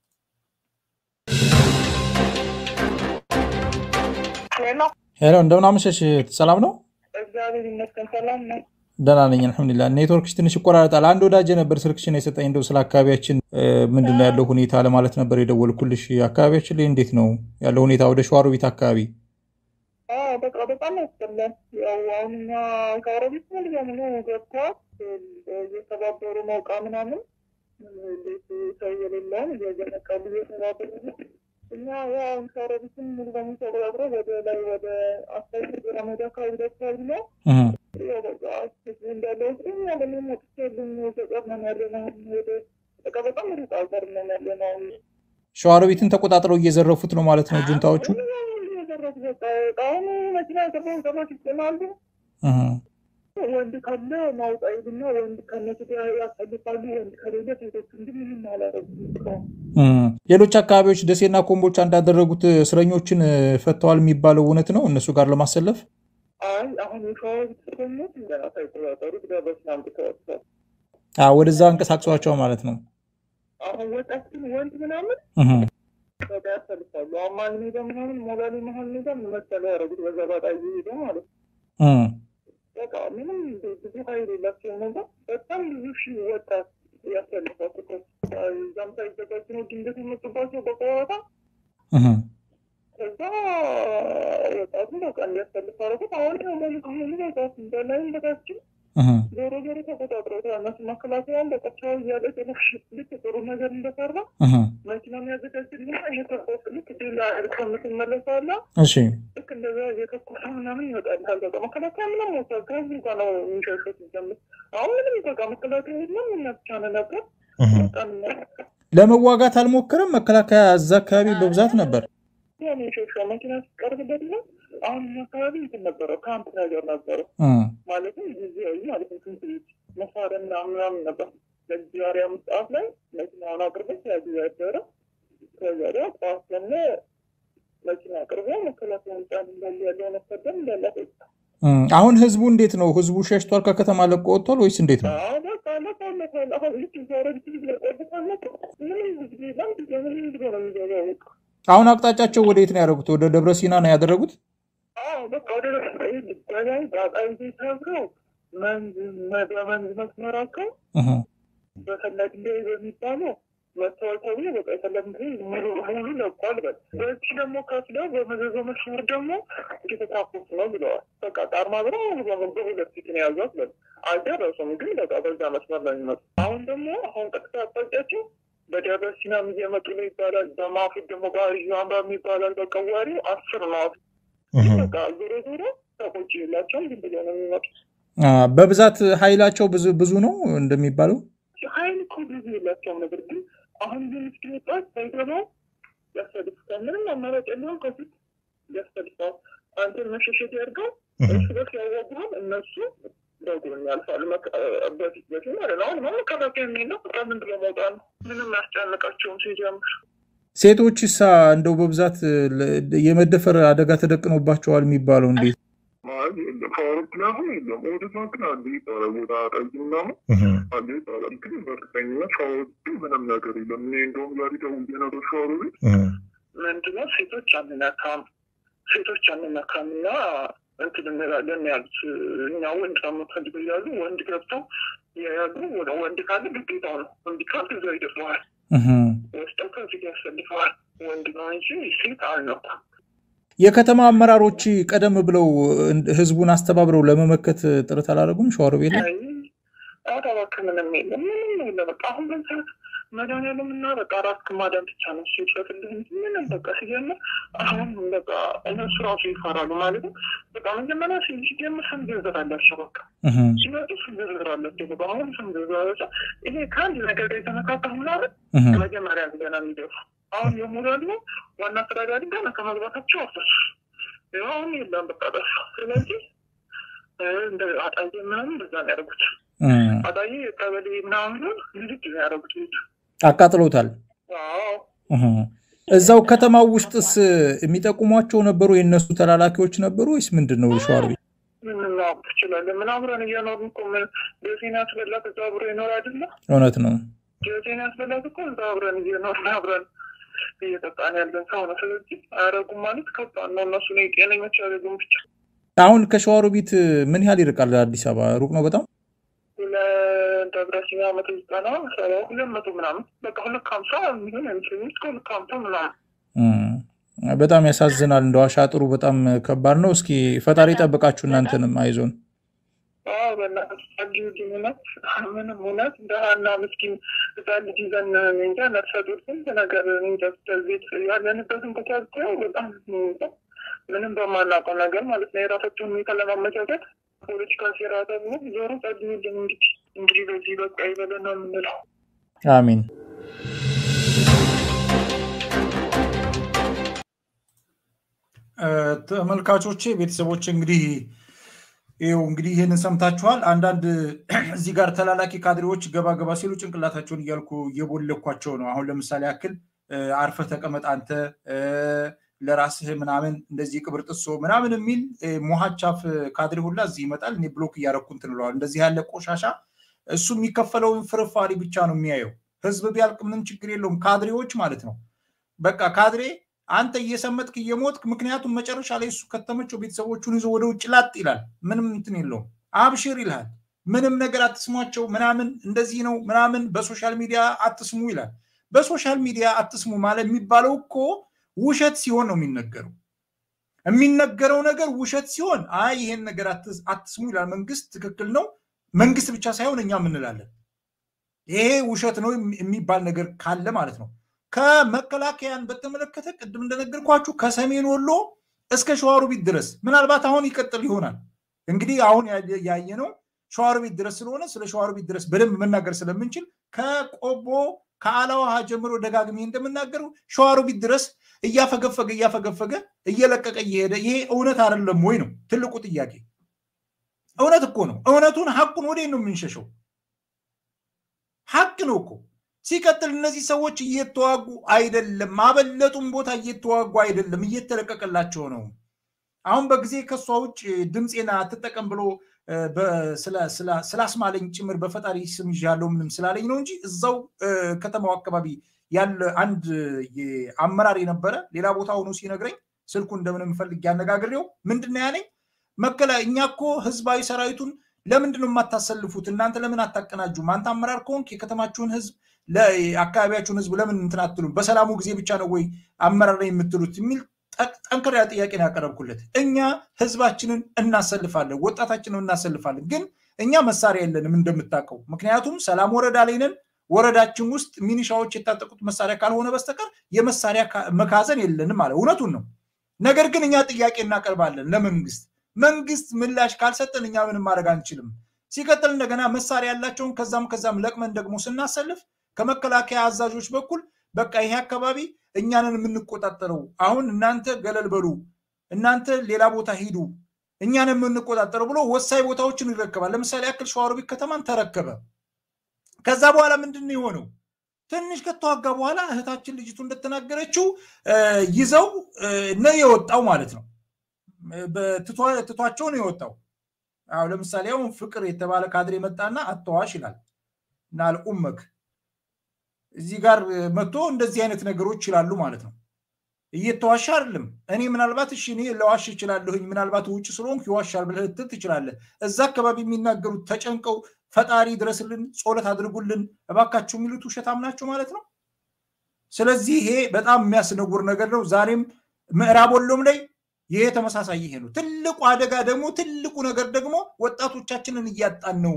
ሄሎ፣ እንደምን አመሸሽ? ሰላም ነው? እግዚአብሔር ይመስገን ሰላም ነው። ደህና ነኝ አልሐምዱሊላህ። ኔትወርክሽ ትንሽ ይቆራረጣል። አንድ ወዳጅ ነበር ስልክሽን የሰጠኝ እንደው ስለ አካባቢያችን ምንድን ነው ያለው ሁኔታ ለማለት ነበር የደወልኩልሽ። አካባቢያችን ላይ እንዴት ነው ያለው ሁኔታ? ወደ ሸዋሮቢት አካባቢ በቃ በጣም ያስጠላል። ያው አሁን እኛ ከአረቢት ሙሉ በሙሉ ገብተዋል። እየተባበሩ ነው እቃ ምናምን ቤት ሰው የሌለውን እየገነቀሉ እየተባበሩ ነው። እኛ ያው ከአረቢትም ሙሉ በሙሉ ተቆጣጥሮ ወደ ላይ ወደ አስታይት ራመዳ አካባቢ ደርሰዋል ብሎ እንዳለ እኛ ደግሞ ሞጥቼ ልን ገጠር ነን ያለ ነው። ወደ በቃ በጣም ሩቅ አገር ነን ያለ ነው። ሸዋሮቢትን ተቆጣጥረው እየዘረፉት ነው ማለት ነው ጁንታዎቹ። እየዘረፉ በቃ እቃውን መኪና ገባው ገባ ይጭናሉ። ወንድ ካለ ማውጣ ሄድና ወንድ ከነሱ ጋር ያሰልፋሉ። ወንድ ከሌለ ሴቶች እንጂ ምንም አላረጉም። ሌሎች አካባቢዎች ደሴና ኮምቦልቻ እንዳደረጉት እስረኞችን ፈተዋል የሚባለው እውነት ነው እነሱ ጋር ለማሰለፍ? አይ አሁን እስረኞች አምጥተዋቸዋል። ወደዛ እንቀሳቅሷቸው ማለት ነው። አሁን ወጣትን ወንድ ምናምን በቃ ማን ሜዳ ምናምን ሞላሌ መሀል ሜዳ መሰለ ያደረጉት በዛ ባጣ ሄደ ማለት ነው። በቃ ምንም ብዙ ሀይል የላቸው ነበር። በጣም ብዙ ሺህ ወጣት ያሰልፋቸው እዛም ሳይዘጋጅ ነው ድንገት የመጡባቸው በቀዋታ ከዛ ወጣቱን በቃ እንዲያሰልፍ አደረጉት። አሁን ሙሉ ከሙሉ በቃ በላይም በታችም ዞሮ ዞሮ ተቆጣጥረውታል። እነሱ መከላከያን በቀቻው እያለ ልክ ጥሩ ነገር እንደሰራ መኪና የሚያዘጋጅልና እየተቆስ ልክ ሌላ ኤርትራ ትመለሳለ እሺ ልክ እንደዛ እየተኮሰ ምናምን ይወጣልሃል። በቃ መከላከያ ምንም ሞታ ከዚህ ጋር ነው የሚሸሸት ጀምር አሁን ምንም በቃ መከላከያ የለም እና ብቻ ነው ነበር ለመዋጋት አልሞክርም። መከላከያ እዛ አካባቢ በብዛት ነበር ሸሻ መኪና ሲቀርብበት ነው። አሁን አካባቢ እንትን ነበረው ካምፕ ነገር ነበረው ማለትም ጊዜያዊ ማለት ትምህርት ቤት ምናምን ነበር። ዛሬ አምስት ሰዓት ላይ መኪናውን አቅርበን ያዙ ያደረ ከዛሬ ጠዋት መኪና አቅርበ መከላከያ ምጣን እንዳለ እንዳለ አሁን ህዝቡ እንዴት ነው? ህዝቡ ሸሽቷል? ከከተማ ለቆ ወጥቷል ወይስ እንዴት ነው? አሁን አቅጣጫቸው ወደ የት ነው ያደረጉት? ወደ ደብረ ሲና ነው ያደረጉት? በመንዝ መስመራቸው በፈለግ ላይ በሚባለው መተዋል ተብሎ በቃ የፈለግ ሙሉ ሙሉ ለቋል። በል በዚህ ደግሞ ከፍለው በመዘዞ መስመር ደግሞ እየተታኮሱ ነው ብለዋል። በቃ ጣርማ ሙሉ በሙሉ በሁለት ፊት ነው ያዟት። በል አልደረሱም፣ ግን በቃ በዛ መስመር ነው የሚመጡ። አሁን ደግሞ አሁን ቀጥታ አቅጣጫቸው በደብረ ሲናም እየመጡ ነው ይባላል። በማፉት ደግሞ ጋርዣን በሚባላል በቃ ወሬው አስር ነው። በቃ ዞሮ ዞሮ ሰዎች የላቸውም፣ ግን ብሎ ነው የሚመጡ። በብዛት ኃይላቸው ብዙ ብዙ ነው እንደሚባለው ኃይል እኮ ብዙ የላቸውም። ነገር ግን አሁን ግን እስኪወጣት ሳይገባው ያሰልፉታል። ምንም አማራጭ የለውም። ከፊት ያሰልፋል። አንተን መሸሸት ያድርገው እርስ በርስ ያዋጉሃል። እነሱ በጎን ያልፋሉ። በፊት በፊት ማለት ነው። አሁን መከላከያ የሚለው በቃ ምን ብሎ መውጣት ነው። ምንም ያስጨንቃቸውም ሲጀምር ሴቶች ሳ እንደው በብዛት የመደፈር አደጋ ተደቅኖባቸዋል የሚባለው እንዴት? ወደዛ ግን አለ ይባላል። ቦታ ጠይ ምናምን አለ ይባላል። ግን በእርግጠኝነት ሻወሩ ምንም ነገር የለም። እኔ እንደውም ዛሬ ደውዬ ነበር ሻወሩ ቤት ምንድነው ሴቶች አንነካም፣ ሴቶች አንነካም እና እንትን እንላለን ያሉት እኛ ወንድ ነው የምንፈልገው እያሉ ወንድ ገብተው ያሉ ወንድ ካለ ግዴታው ነው። ወንድ ካለ እዛ ይደፍረዋል፣ ወስደው ከዚህ ያሰልፈዋል። ወንድ ነው እንጂ ሴት አልነኩም። የከተማ አመራሮች ቀደም ብለው ህዝቡን አስተባብረው ለመመከት ጥረት አላደረጉም? ሸዋሮ ቤት ላይ ኧረ እባክህ ምንም የለም፣ ምንም የለም። በቃ አሁን በሰዓት መድኃኒዓለም እና በቃ ራስ ማዳን ብቻ ነው እሱ ምንም በቃ ሲጀምር አሁን በቃ እነሱ ራሱ ይፈራሉ ማለት ነው። በቃ መጀመሪያ ሲጀምር ስም ዝርዝር አላቸው። በቃ ሲመጡ ስም ዝርዝር አላቸው። በቃ አሁን ስም ዝርዝር አላቸው። ይሄ ከአንድ ነገር ጋር የተነካካ ምናምን መጀመሪያ ገና የሚደፉ አሁን የሙራሉ ዋና አስተዳዳሪ ገና ከመግባታቸው አፈሱ አሁን የለም በቃ ጠፋ። ስለዚህ እንደ አጣዬ ምናምን በዛ ነው ያደረጉት። አጣዬ ቀበሌ ምናምን ልጅ ነው ያደረጉት ልጅ አቃጥለውታል። እዛው ከተማው ውስጥስ የሚጠቁሟቸው ነበሩ? የእነሱ ተላላኪዎች ነበሩ ወይስ ምንድን ነው? ሸዋር ቤት ምን ማወቅ ትችላለን? ምን አብረን እየኖርን እኮ ምን ያስበላት እዛ አብሮ ይኖር አይደለ? እውነት ነው። ጆሴን ያስበላት እኮ እዛ አብረን እየኖርን አብረን እየጠጣን ያለን ሰው ነው። ስለዚህ አያረጉም ማለት ከባድ ነው። እነሱ ነው ጤነኞች ያደረጉም ብቻ አሁን ከሸዋሮቢት ምን ያህል ይርቃል? አዲስ አበባ ሩቅ ነው በጣም ለደብረ ሲና መቶ ዘጠና ሰባ ሁለት መቶ ምናምን በቃ ሁለት ከሀምሳ የሚሆን አይመስለኝም እስከ ሁለት ከሀምሳ ምናምን በጣም ያሳዝናል። እንደው አሻጥሩ በጣም ከባድ ነው። እስኪ ፈጣሪ ጠብቃችሁ እናንተንም አይዞን። አዎ በእናትህ ጸልዩልኝ። እውነት ምንም እውነት እንደ ሀና ምስኪን ህፃን ልጅ ይዘን እንጃ ነፍሰ ጡር ስንት ነገር እንጃ ቤት ያለንበትን ቦታ በጣም ምንም በማናውቀው ነገር ማለት ነው የራሳቸውን ሁኔታ ለማመቻቸት ፖለቲካ ሴራ ተብሎ ዞሮ ጸልዩልኝ። እንግዲህ እንግዲህ በዚህ በቃ ይበለን ነው የምንለው። አሚን። ተመልካቾቼ ቤተሰቦች እንግዲህ ይኸው እንግዲህ ይህንን ሰምታችኋል። አንዳንድ እዚህ ጋር ተላላኪ ካድሬዎች ገባ ገባ ሲሉ ጭንቅላታቸውን እያልኩ እየቦለኳቸው ነው። አሁን ለምሳሌ ያክል አርፈህ ተቀመጥ አንተ ለራስህ ምናምን እንደዚህ ቅብር ጥሶ ምናምን የሚል ሞሃቻፍ ካድሬ ሁላ እዚህ ይመጣል። እኔ ብሎክ እያረኩ እንትን እለዋለሁ። እንደዚህ ያለ ቆሻሻ እሱ የሚከፈለውን ፍርፋሪ ብቻ ነው የሚያየው። ህዝብ ቢያልቅ ምንም ችግር የለውም። ካድሬዎች ማለት ነው። በቃ ካድሬ አንተ እየሰመጥክ እየሞትክ፣ ምክንያቱም መጨረሻ ላይ እሱ ከተመቸው ቤተሰቦቹን ይዞ ወደ ውጭ ላጥ ይላል። ምንም እንትን የለውም። አብሽር ይልሃል። ምንም ነገር አትስሟቸው ምናምን እንደዚህ ነው ምናምን በ social media አትስሙ ይላል። በ social media አትስሙ ማለት የሚባለው እኮ ውሸት ሲሆን ነው የሚነገረው። የሚነገረው ነገር ውሸት ሲሆን አይ ይሄን ነገር አትስሙ ይላል መንግስት። ትክክል ነው። መንግስት ብቻ ሳይሆን እኛም እንላለን። ይሄ ውሸት ነው የሚባል ነገር ካለ ማለት ነው። ከመከላከያን በተመለከተ ቅድም እንደነገርኳችሁ ከሰሜን ወሎ እስከ ሸዋሮቢት ድረስ ምናልባት አሁን ይቀጥል ይሆናል። እንግዲህ አሁን ያየነው ሸዋሮቢት ድረስ ስለሆነ ስለ ሸዋሮቢት ድረስ በደንብ መናገር ስለምንችል ከቆቦ ከአላዋሃ ጀምሮ ደጋግሜ እንደምናገረው ሸዋሮቢት ድረስ እያፈገፈገ እያፈገፈገ እየለቀቀ እየሄደ ይሄ እውነት አይደለም ወይ ነው ትልቁ ጥያቄ። እውነት እኮ ነው። እውነቱን ሀቁን ወዴት ነው የምንሸሸው? ሀቅ ነው እኮ። ሲቀጥል እነዚህ ሰዎች እየተዋጉ አይደለም፣ አበለጡም ቦታ እየተዋጉ አይደለም፣ እየተለቀቀላቸው ነው። አሁን በጊዜ ከእሷ ውጭ ድምፄን አትጠቀም ብሎ ስላስማለኝ ጭምር በፈጣሪ ስም ይዣለሁ ምንም ስላለኝ ነው እንጂ እዛው ከተማው አካባቢ ያለ አንድ አመራር የነበረ ሌላ ቦታ ሆኖ ሲነግረኝ ስልኩ እንደምንም ፈልግ ያነጋግሬው ምንድን ያለኝ፣ መከላ እኛ እኮ ህዝባዊ ሰራዊቱን ለምንድን ነው የማታሰልፉት? እናንተ ለምን አታቀናጁም? አንተ አመራር ከሆንክ የከተማችሁን ህዝብ አካባቢያችሁን ህዝብ ለምን እንትን አትሉም? በሰላሙ ጊዜ ብቻ ነው ወይ አመራር የምትሉት? የሚል ጠንከር ያለ ጥያቄ ነው ያቀረብኩለት። እኛ ህዝባችንን እናሰልፋለን፣ ወጣታችንን እናሰልፋለን፣ ግን እኛ መሳሪያ የለንም እንደምታውቀው። ምክንያቱም ሰላም ወረዳ ላይ ነን። ወረዳችን ውስጥ ሚኒሻዎች የታጠቁት መሳሪያ ካልሆነ በስተቀር የመሳሪያ መካዘን የለንም አለ። እውነቱን ነው። ነገር ግን እኛ ጥያቄ እናቀርባለን ለመንግስት መንግስት ምላሽ ካልሰጠን እኛ ምንም ማድረግ አንችልም። ሲቀጥል እንደገና መሳሪያ ያላቸውን ከዛም ከዛም ለቅመን ደግሞ ስናሰልፍ ከመከላከያ አዛዦች በኩል በቃ ይሄ አካባቢ እኛንን የምንቆጣጠረው አሁን እናንተ ገለል በሉ፣ እናንተ ሌላ ቦታ ሂዱ፣ እኛንን የምንቆጣጠረው ብሎ ወሳኝ ቦታዎችን ይረከባል። ለምሳሌ ያክል ሸዋሮቢት ከተማን ተረከበ። ከዛ በኋላ ምንድን ነው የሆነው? ትንሽ ከተዋጋ በኋላ እህታችን ልጅቱ እንደተናገረችው ይዘው ነው የወጣው ማለት ነው። ትቷቸው ነው የወጣው። ለምሳሌ አሁን ፍቅር የተባለ ካድሬ መጣና አተዋሽ ይላል እና አልኡመክ እዚህ ጋር መጥቶ እንደዚህ አይነት ነገሮች ይላሉ ማለት ነው። እየተዋሻ አይደለም። እኔ ምናልባት እሺ እኔ ለዋሽ እችላለሁኝ ምናልባት ውጭ ስለሆንኩ ይዋሻል ብለህ ልትል ትችላለህ። እዛ አካባቢ የሚናገሩት ተጨንቀው ፈጣሪ ድረስልን፣ ጸሎት አድርጉልን እባካችሁ የሚሉት ውሸታም ናቸው ማለት ነው። ስለዚህ ይሄ በጣም የሚያስነውር ነገር ነው። ዛሬም ምዕራብ ወሎም ላይ ይሄ ተመሳሳይ ይሄ ነው። ትልቁ አደጋ ደግሞ ትልቁ ነገር ደግሞ ወጣቶቻችንን እያጣን ነው።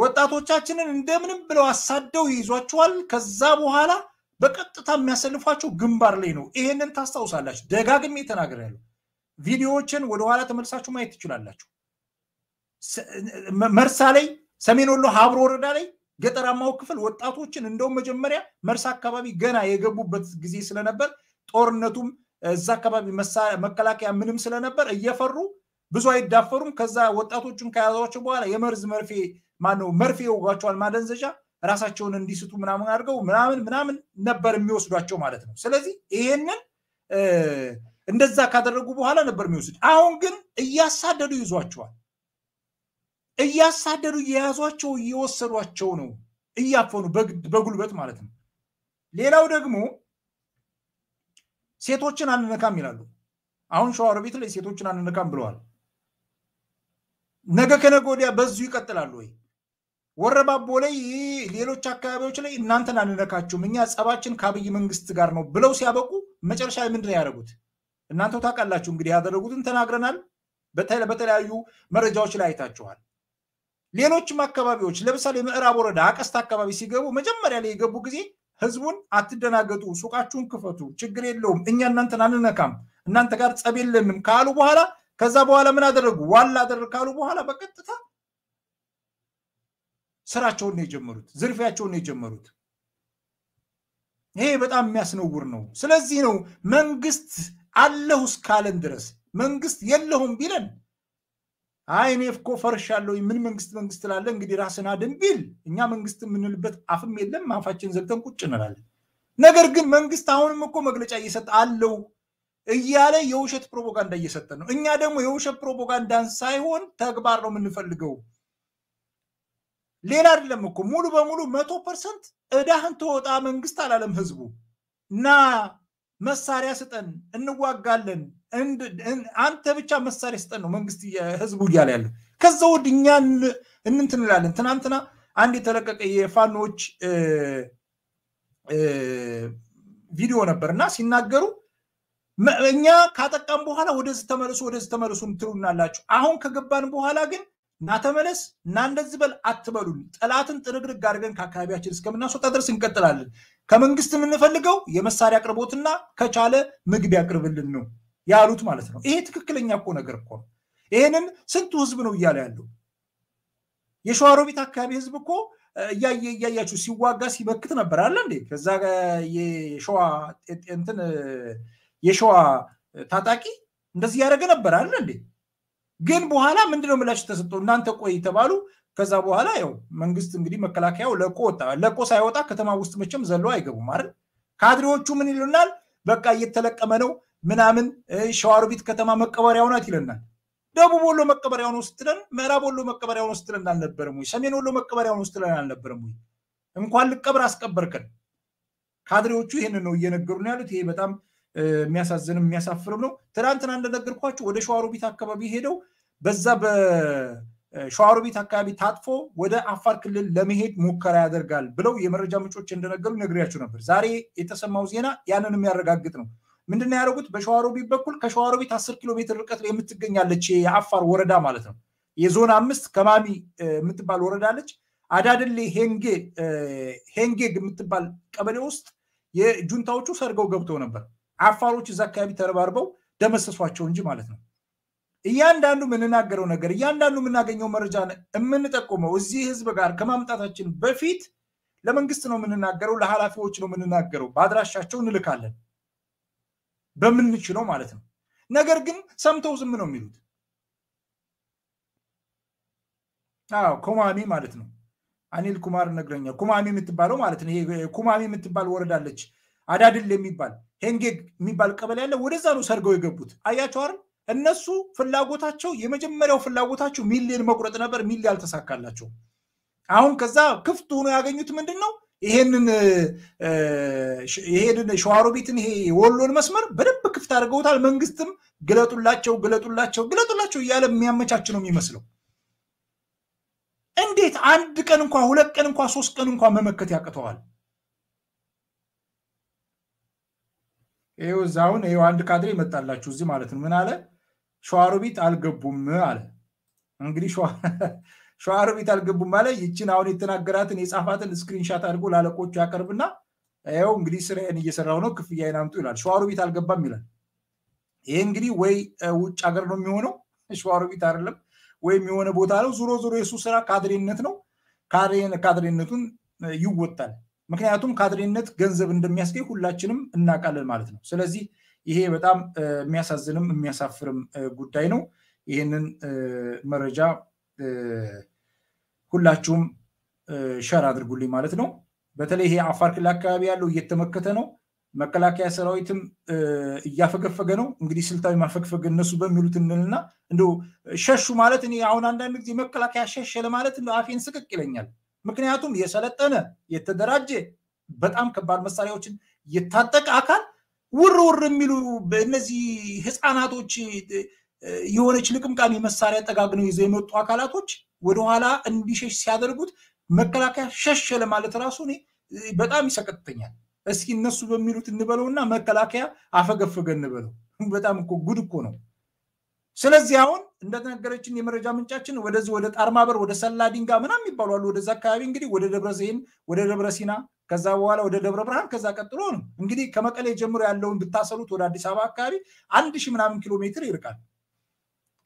ወጣቶቻችንን እንደምንም ብለው አሳደው ይይዟቸዋል። ከዛ በኋላ በቀጥታ የሚያሰልፏቸው ግንባር ላይ ነው። ይሄንን ታስታውሳላችሁ። ደጋግሜ ተናግሬያለሁ። ቪዲዮዎችን ወደኋላ ተመልሳችሁ ማየት ትችላላችሁ። መርሳ ላይ፣ ሰሜን ወሎ ሀብሮ ወረዳ ላይ ገጠራማው ክፍል ወጣቶችን እንደውም መጀመሪያ መርሳ አካባቢ ገና የገቡበት ጊዜ ስለነበር ጦርነቱም እዛ አካባቢ መከላከያ ምንም ስለነበር እየፈሩ ብዙ አይዳፈሩም። ከዛ ወጣቶቹን ከያዟቸው በኋላ የመርዝ መርፌ ማነው መርፌ ይወጓቸዋል፣ ማደንዘዣ ራሳቸውን እንዲስቱ ምናምን አድርገው ምናምን ምናምን ነበር የሚወስዷቸው ማለት ነው። ስለዚህ ይሄንን እንደዛ ካደረጉ በኋላ ነበር የሚወስድ። አሁን ግን እያሳደዱ ይዟቸዋል። እያሳደዱ እየያዟቸው እየወሰዷቸው ነው፣ እያፈኑ በጉልበት ማለት ነው። ሌላው ደግሞ ሴቶችን አንነካም ይላሉ። አሁን ሸዋሮቢት ላይ ሴቶችን አንነካም ብለዋል። ነገ ከነገ ወዲያ በዙ ይቀጥላሉ ወይ? ወረባቦ ላይ ሌሎች አካባቢዎች ላይ እናንተን አንነካችሁም፣ እኛ ጸባችን ከአብይ መንግስት ጋር ነው ብለው ሲያበቁ መጨረሻ ምንድን ያደረጉት? እናንተው ታውቃላችሁ። እንግዲህ ያደረጉትን ተናግረናል። በተለያዩ መረጃዎች ላይ አይታችኋል። ሌሎችም አካባቢዎች ለምሳሌ ምዕራብ ወረዳ አቀስት አካባቢ ሲገቡ መጀመሪያ ላይ የገቡ ጊዜ ህዝቡን አትደናገጡ፣ ሱቃችሁን ክፈቱ፣ ችግር የለውም እኛ እናንተን አንነካም፣ እናንተ ጋር ጸብ የለንም ካሉ በኋላ ከዛ በኋላ ምን አደረጉ? ዋላ አደረግ ካሉ በኋላ በቀጥታ ስራቸውን ነው የጀመሩት፣ ዝርፊያቸውን ነው የጀመሩት። ይሄ በጣም የሚያስነውር ነው። ስለዚህ ነው መንግስት አለሁ እስካለን ድረስ መንግስት የለሁም ቢለን አይ እኔ እኮ ፈርሻለሁ፣ ምን መንግስት መንግስት ላለ እንግዲህ ራስን አድን ቢል እኛ መንግስት የምንልበት አፍም የለም፣ አፋችን ዘግተን ቁጭ እንላለን። ነገር ግን መንግስት አሁንም እኮ መግለጫ እየሰጠ አለው እያለ የውሸት ፕሮፓጋንዳ እየሰጠ ነው። እኛ ደግሞ የውሸት ፕሮፓጋንዳን ሳይሆን ተግባር ነው የምንፈልገው። ሌላ አይደለም እኮ ሙሉ በሙሉ መቶ percent እዳህን ተወጣ መንግስት አላለም ህዝቡ እና መሳሪያ ስጠን እንዋጋለን፣ አንተ ብቻ መሳሪያ ስጠን ነው መንግስት ህዝቡ እያለ ያለው። ከዛ ወድ እኛ እንንትን እንላለን። ትናንትና አንድ የተለቀቀ የፋኖች ቪዲዮ ነበር እና ሲናገሩ እኛ ካጠቃም በኋላ ወደዚህ ተመለሱ ወደዚህ ተመለሱ ትሉናላችሁ። አሁን ከገባን በኋላ ግን እና ተመለስ እና እንደዚህ በል አትበሉን። ጠላትን ጥርግርግ አድርገን ከአካባቢያችን እስከምናስወጣ ድረስ እንቀጥላለን። ከመንግስት የምንፈልገው የመሳሪያ አቅርቦትና ከቻለ ምግብ ያቅርብልን ነው ያሉት ማለት ነው። ይሄ ትክክለኛ እኮ ነገር እኮ ነው። ይሄንን ስንቱ ህዝብ ነው እያለ ያለው። የሸዋሮቢት አካባቢ ህዝብ እኮ እያየ እያያችሁ ሲዋጋ ሲመክት ነበር አለ እንዴ? ከዛ የሸዋ እንትን የሸዋ ታጣቂ እንደዚህ ያደረገ ነበር አለ እንዴ? ግን በኋላ ምንድነው ምላሽ ተሰጠው? እናንተ ቆይ ተባሉ። ከዛ በኋላ ያው መንግስት እንግዲህ መከላከያው ለቆ ወጣ። ለቆ ሳይወጣ ከተማ ውስጥ መቼም ዘሎ አይገቡም አይደል? ካድሬዎቹ ምን ይሉናል? በቃ እየተለቀመ ነው ምናምን፣ ሸዋሮቢት ከተማ መቀበሪያው ናት ይለናል። ደቡብ ወሎ መቀበሪያው ነው ስትለን፣ ምዕራብ ወሎ መቀበሪያው ነው ስትለን አልነበረም ወይ? ሰሜን ወሎ መቀበሪያው ነው ስትለን አልነበረም ወይ? እንኳን ልቀብር አስቀበርከን። ካድሬዎቹ ይህንን ነው እየነገሩን ያሉት። ይሄ በጣም የሚያሳዝንም የሚያሳፍርም ነው። ትናንትና እንደነገርኳችሁ ወደ ሸዋሮቢት አካባቢ ሄደው በዛ በሸዋሮቢት አካባቢ ታጥፎ ወደ አፋር ክልል ለመሄድ ሙከራ ያደርጋል ብለው የመረጃ ምንጮች እንደነገሩ ነግሬያችሁ ነበር። ዛሬ የተሰማው ዜና ያንን የሚያረጋግጥ ነው። ምንድን ያደረጉት? በሸዋሮቢት በኩል ከሸዋሮቢት አስር ኪሎ ሜትር ርቀት ላይ የምትገኛለች የአፋር ወረዳ ማለት ነው። የዞን አምስት ከማሚ የምትባል ወረዳ አለች። አዳድሌ ሄንጌግ የምትባል ቀበሌ ውስጥ የጁንታዎቹ ሰርገው ገብተው ነበር። አፋሮች እዛ አካባቢ ተረባርበው ደመሰሷቸው እንጂ ማለት ነው። እያንዳንዱ የምንናገረው ነገር እያንዳንዱ የምናገኘው መረጃ የምንጠቁመው እዚህ ህዝብ ጋር ከማምጣታችን በፊት ለመንግስት ነው የምንናገረው፣ ለኃላፊዎች ነው የምንናገረው። በአድራሻቸው እንልካለን በምንችለው ማለት ነው። ነገር ግን ሰምተው ዝም ነው የሚሉት። አዎ ኩማሚ ማለት ነው። አኒል ኩማር ነግረኛል። ኩማሚ የምትባለው ማለት ነው። ይሄ ኩማሚ የምትባል ወረዳ አለች። አዳድል የሚባል ሄንጌግ የሚባል ቀበሌ ያለ ወደዛ ነው ሰርገው የገቡት። አያቸው አይደል? እነሱ ፍላጎታቸው የመጀመሪያው ፍላጎታቸው ሚሊዮን መቁረጥ ነበር። ሚሊ አልተሳካላቸው። አሁን ከዛ ክፍት ሆኖ ያገኙት ምንድን ነው? ይሄንን ይሄንን ሸዋሮቢትን ይሄ የወሎን መስመር በደንብ ክፍት አድርገውታል። መንግስትም ግለጡላቸው፣ ግለጡላቸው፣ ግለጡላቸው እያለ የሚያመቻች ነው የሚመስለው። እንዴት አንድ ቀን እንኳ ሁለት ቀን እንኳ ሶስት ቀን እንኳ መመከት ያቅተዋል? ይኸው እዛ አሁን ይኸው አንድ ካድሬ መጣላችሁ እዚህ ማለት ነው። ምን አለ? ሸዋሮቢት አልገቡም አለ። እንግዲህ ሸዋሮቢት አልገቡም አለ። ይችን አሁን የተናገራትን የጻፋትን screenshot አድርጎ ላለቆቹ ያቀርብና ይኸው እንግዲህ ስራዬን እየሰራው ነው፣ ክፍያዬን አምጡ ይላል። ሸዋሮቢት አልገባም ይላል። ይሄ እንግዲህ ወይ ውጭ ሀገር ነው የሚሆነው፣ ሸዋሮቢት አይደለም፣ ወይም የሆነ ቦታ ነው። ዞሮ ዞሮ የሱ ስራ ካድሬነት ነው። ካድሬነቱን ይወጣል። ምክንያቱም ካድሬነት ገንዘብ እንደሚያስገኝ ሁላችንም እናውቃለን ማለት ነው። ስለዚህ ይሄ በጣም የሚያሳዝንም የሚያሳፍርም ጉዳይ ነው። ይህንን መረጃ ሁላችሁም ሸር አድርጉልኝ ማለት ነው። በተለይ ይሄ አፋር ክልል አካባቢ ያለው እየተመከተ ነው። መከላከያ ሰራዊትም እያፈገፈገ ነው። እንግዲህ ስልታዊ ማፈግፈግ እነሱ በሚሉት እንልና እንደ ሸሹ ማለት እኔ አሁን አንዳንድ ጊዜ መከላከያ ሸሸ ለማለት እንደ አፌን ስቅቅ ይለኛል። ምክንያቱም የሰለጠነ የተደራጀ በጣም ከባድ መሳሪያዎችን የታጠቀ አካል ውር ውር የሚሉ እነዚህ ህፃናቶች የሆነች ልቅምቃሚ መሳሪያ ጠጋግነው ይዘው የመጡ አካላቶች ወደኋላ እንዲሸሽ ሲያደርጉት መከላከያ ሸሸ ለማለት ራሱ እኔ በጣም ይሰቀጥተኛል። እስኪ እነሱ በሚሉት እንበለውና መከላከያ አፈገፈገ እንበለው። በጣም እኮ ጉድ እኮ ነው። ስለዚህ አሁን እንደተነገረችን የመረጃ ምንጫችን ወደዚህ ወደ ጣርማበር ወደ ሰላ ድንጋ ምናምን ይባሉ አሉ። ወደዛ አካባቢ እንግዲህ ወደ ደብረ ዘይን ወደ ደብረ ሲና ከዛ በኋላ ወደ ደብረ ብርሃን ከዛ ቀጥሎ ነው እንግዲህ ከመቀሌ ጀምሮ ያለውን ብታሰሉት ወደ አዲስ አበባ አካባቢ አንድ ሺህ ምናምን ኪሎ ሜትር ይርቃል።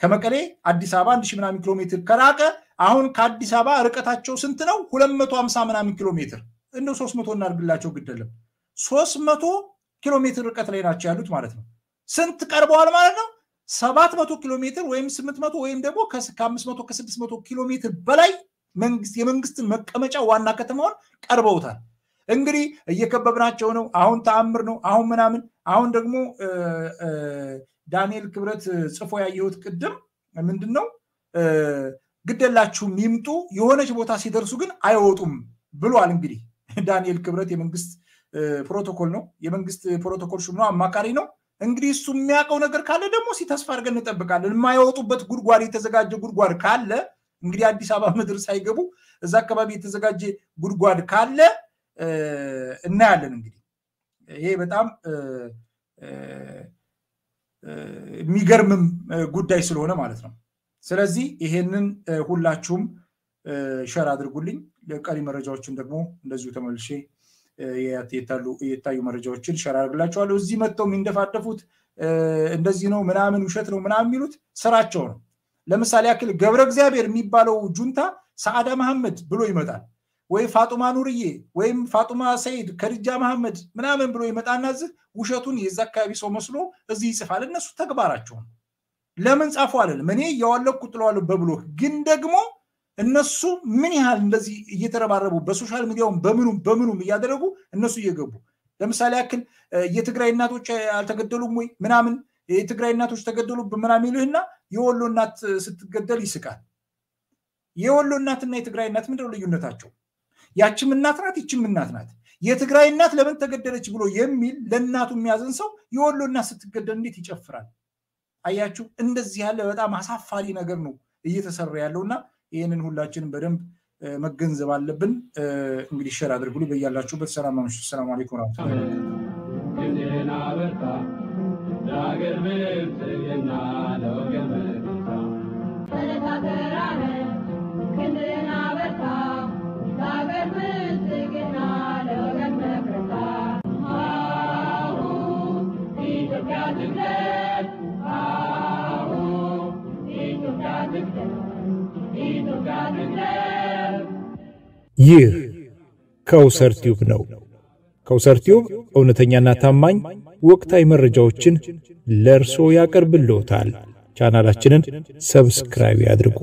ከመቀሌ አዲስ አበባ አንድ ሺህ ምናምን ኪሎ ሜትር ከራቀ አሁን ከአዲስ አበባ ርቀታቸው ስንት ነው? ሁለት መቶ ሀምሳ ምናምን ኪሎ ሜትር እንደው ሶስት መቶ እናድርግላቸው ግደለም ሶስት መቶ ኪሎ ሜትር ርቀት ላይ ናቸው ያሉት ማለት ነው። ስንት ቀርበዋል ማለት ነው? ሰባት መቶ ኪሎ ሜትር ወይም ስምንት መቶ ወይም ደግሞ ከአምስት መቶ ከስድስት መቶ ኪሎ ሜትር በላይ መንግስት የመንግስትን መቀመጫ ዋና ከተማውን ቀርበውታል። እንግዲህ እየከበብናቸው ነው። አሁን ተአምር ነው። አሁን ምናምን አሁን ደግሞ ዳንኤል ክብረት ጽፎ ያየሁት ቅድም ምንድን ነው ግደላችሁም ይምጡ የሆነች ቦታ ሲደርሱ ግን አይወጡም ብሏል። እንግዲህ ዳንኤል ክብረት የመንግስት ፕሮቶኮል ነው፣ የመንግስት ፕሮቶኮል ሹም ነው፣ አማካሪ ነው። እንግዲህ እሱ የሚያውቀው ነገር ካለ ደግሞ ተስፋ አድርገን እንጠብቃለን። የማይወጡበት ጉድጓድ የተዘጋጀ ጉድጓድ ካለ እንግዲህ አዲስ አበባ ምድር ሳይገቡ እዛ አካባቢ የተዘጋጀ ጉድጓድ ካለ እናያለን። እንግዲህ ይሄ በጣም የሚገርምም ጉዳይ ስለሆነ ማለት ነው። ስለዚህ ይሄንን ሁላችሁም share አድርጉልኝ። ቀሪ መረጃዎችን ደግሞ እንደዚሁ ተመልሼ የታዩ መረጃዎችን share አድርግላቸዋለሁ። እዚህ መጥተው የሚንደፋደፉት እንደዚህ ነው ምናምን ውሸት ነው ምናምን የሚሉት ስራቸው ነው። ለምሳሌ ያክል ገብረ እግዚአብሔር የሚባለው ጁንታ ሰዓዳ መሐመድ ብሎ ይመጣል ወይ ፋጡማ ኑርዬ ወይም ፋጡማ ሰይድ ከድጃ መሐመድ ምናምን ብሎ ይመጣና እዚህ ውሸቱን የዛ አካባቢ ሰው መስሎ እዚህ ይጽፋል። እነሱ ተግባራቸው ነው። ለምን ጻፉ አለንም እኔ እያዋለኩ ጥለዋለሁ በብሎ ግን ደግሞ እነሱ ምን ያህል እንደዚህ እየተረባረቡ በሶሻል ሚዲያውን በምኑም በምኑም እያደረጉ እነሱ እየገቡ ለምሳሌ ያክል የትግራይ እናቶች አልተገደሉም ወይ ምናምን የትግራይ እናቶች ተገደሉብን ምናምን ይልህና የወሎ እናት ስትገደል ይስቃል። የወሎ እናትና የትግራይ እናት ምንድነው ልዩነታቸው? ያችም እናት ናት፣ ይችም እናት ናት። የትግራይ እናት ለምን ተገደለች ብሎ የሚል ለእናቱ የሚያዝን ሰው የወሎ እናት ስትገደል እንዴት ይጨፍራል? አያችሁ፣ እንደዚህ ያለ በጣም አሳፋሪ ነገር ነው እየተሰራ ያለውና ይህንን ሁላችንም በደንብ መገንዘብ አለብን። እንግዲህ ሸር አድርጉልኝ። በያላችሁበት ሰላም አመሹ። ሰላም አለይኩም ግንድህን ይህ ከውሰር ቲዩብ ነው። ከውሰር ቲዩብ እውነተኛና ታማኝ ወቅታዊ መረጃዎችን ለእርሶ ያቀርብልዎታል። ቻናላችንን subscribe ያድርጉ።